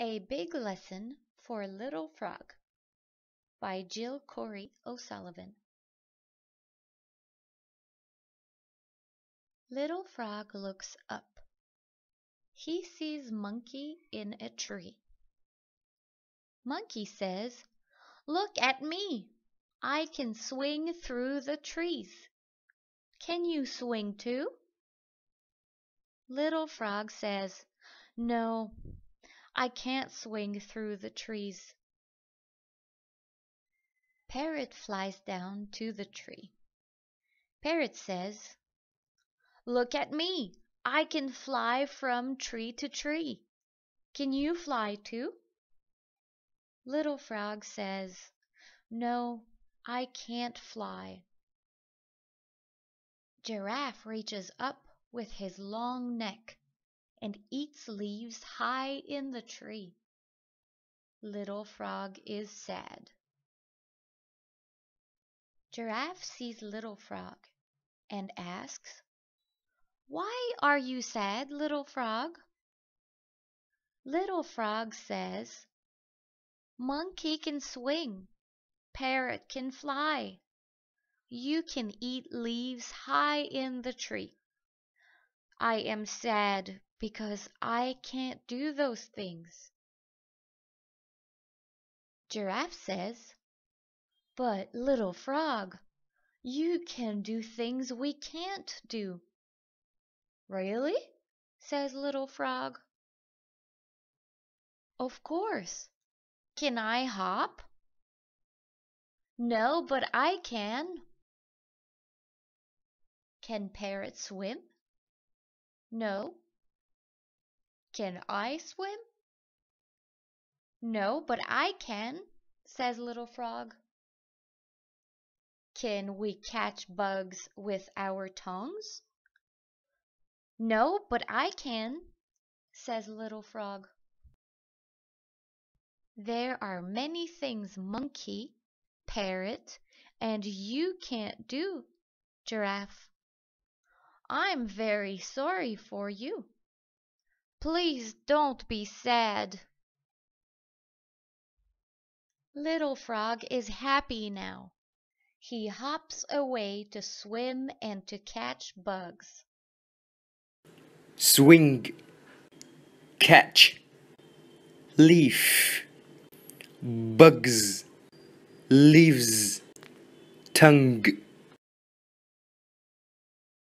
A Big Lesson for Little Frog by Jill Korey O'Sullivan. Little Frog looks up. He sees Monkey in a tree. Monkey says, Look at me! I can swing through the trees. Can you swing too? Little Frog says, No, I can't swing through the trees. Parrot flies down to the tree. Parrot says, Look at me! I can fly from tree to tree. Can you fly too? Little Frog says, No, I can't fly. Giraffe reaches up with his long neck and eats leaves high in the tree. Little Frog is sad. Giraffe sees Little Frog and asks, Why are you sad, Little Frog? Little Frog says, Monkey can swing, Parrot can fly, you can eat leaves high in the tree. I am sad because I can't do those things. Giraffe says, But, little frog, you can do things we can't do. Really? says little frog. Of course. Can I hop? No, but I can. Can parrot swim? No. Can I swim? No, but I can, says Little Frog. Can we catch bugs with our tongues? No, but I can, says Little Frog. There are many things Monkey, Parrot, and you can't do, Giraffe. I'm very sorry for you. Please don't be sad. Little Frog is happy now. He hops away to swim and to catch bugs. Swing, catch, leaf, bugs, leaves, tongue.